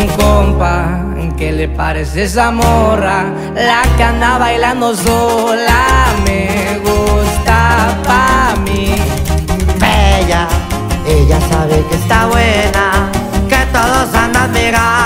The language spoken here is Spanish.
un compa que le parece esa morra, la que anda bailando sola, me gusta pa' mí. Bella, ella sabe que está buena, que todos andan pegados.